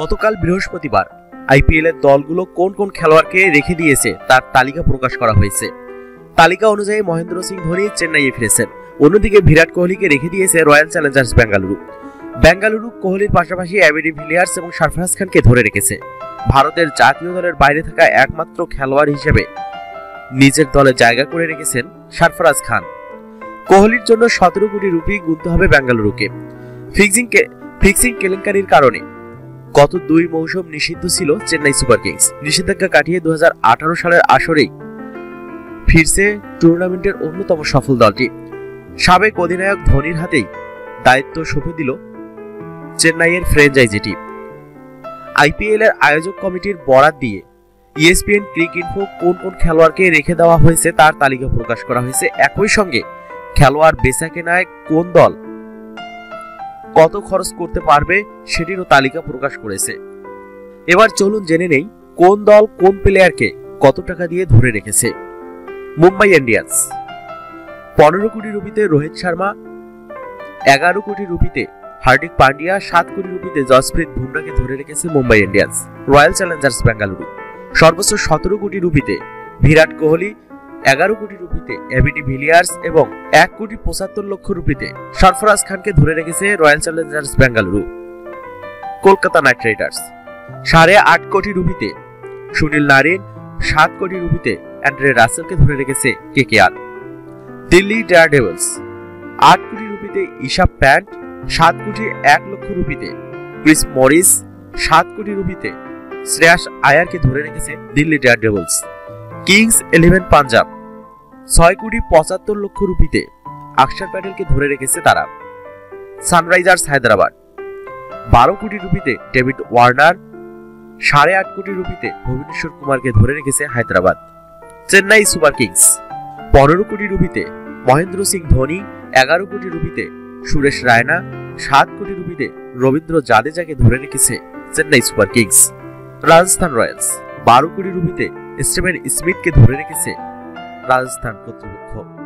গতকাল বৃহস্পতিবার আইপিএল এর দলগুলো কোন কোন খেলোয়াড়কে রেখে দিয়েছে তার তালিকা প্রকাশ করা হয়েছে। তালিকা অনুযায়ী মহেন্দ্র সিং ধোনি চেন্নাইয়ে ফিরেছেন। অন্যদিকে বিরাট কোহলিকে রেখে দিয়েছে রয়্যাল চ্যালেঞ্জার্স বেঙ্গালুরু। বেঙ্গালুরু কোহলির পাশাপাশি অ্যাবিডি ভিলিয়ার্স এবং সারফরাজ খানকে ধরে রেখেছে। ভারতের জাতীয় দলের বাইরে থাকা একমাত্র খেলোয়াড় হিসেবে নিজের দলে জায়গা করে রেখেছেন সারফরাজ খান। কোহলির জন্য সতেরো কোটি রুপি গুনতে হবে বেঙ্গালুরুকে। ফিক্সিং ফিক্সিং কেলেঙ্কারির কারণে গত দুই মৌসুম নিষিদ্ধ ছিল চেন্নাই সুপার কিংস। নিষেধাজ্ঞা কাটিয়ে দুহাজার আঠারো সালের আসরেই ফিরছে টুর্নামেন্টের অন্যতম সফল দলটি। সাবেক অধিনায়ক ধোনির হাতেই দায়িত্ব সঁপে দিল চেন্নাইয়ের ফ্র্যাঞ্চাইজিটি আইপিএল এর আয়োজক কমিটির বরাত দিয়ে ইএসপিএন ক্রিক ইনফো কোন কোন খেলোয়াড়কে রেখে দেওয়া হয়েছে তার তালিকা প্রকাশ করা হয়েছে। একই সঙ্গে খেলোয়াড় বেচা কেনায় কোন দল কত খরচ করতে পারবে সেটিরও তালিকা প্রকাশ করেছে। এবার চলুন জেনে নেই কোন দল কোন প্লেয়ারকে কত টাকা দিয়ে ধরে রেখেছে। মুম্বাই ইন্ডিয়ান্স, পনেরো কোটি রুপিতে রোহিত শর্মা, এগারো কোটি রুপিতে হার্দিক পান্ডিয়া, সাত কোটি রুপিতে জসপ্রীত বুমরাকে ধরে রেখেছে Mumbai Indians, Royal Challengers Bengaluru সর্বোচ্চ সতেরো কোটি রুপিতে বিরাট কোহলি এগারো কোটি রুপিতে এবিডি ভিলিয়ার্স এবং এক কোটি পঁচাত্তর লক্ষ রুপিতে সরফরাজ খানকে ধরে রেখেছে Royal Challengers Bengaluru. Kolkata Knight Riders, সাড়ে আট কোটি রুপিতে সুনীল নারিন, সাত কোটি রুপিতে অ্যান্ড্রে রাসেলকে ধরে রেখেছে কেকেআর। দিল্লি ডেয়ার ডেভেলস আট কোটি রুপিতে ইশাব প্যান্ট, সাত কোটি এক লক্ষ রুপিতে ক্রিস মরিস, সাত কোটি রুপিতে শ্রেয়াস আয়ারকে ধরে রেখেছে Delhi Daredevils Kings Eleven Punjab ছয় কোটি পঁচাত্তর লক্ষ রুপিতে আকসার প্যাটেলকে ধরে রেখেছে তারা। সানরাইজার্স হায়দ্রাবাদ। বারো কোটি রুপিতে ডেভিড ওয়ার্নার, সাড়ে আট কোটি রুপিতে ভুবনেশ্বর কুমারকে ধরে রেখেছে হায়দ্রাবাদ। Chennai Super Kings. পনেরো কোটি রুপিতে মহেন্দ্র সিং ধোনি, এগারো কোটি রুপিতে সুরেশ রায়না, সাত কোটি রুপিতে রবীন্দ্র জাদেজাকে ধরে রেখেছে Chennai Super Kings. Rajasthan Royals. বারো কোটি রুপিতে স্টিভেন স্মিথকে ধরে রেখেছে রাজস্থান কর্তৃপক্ষ।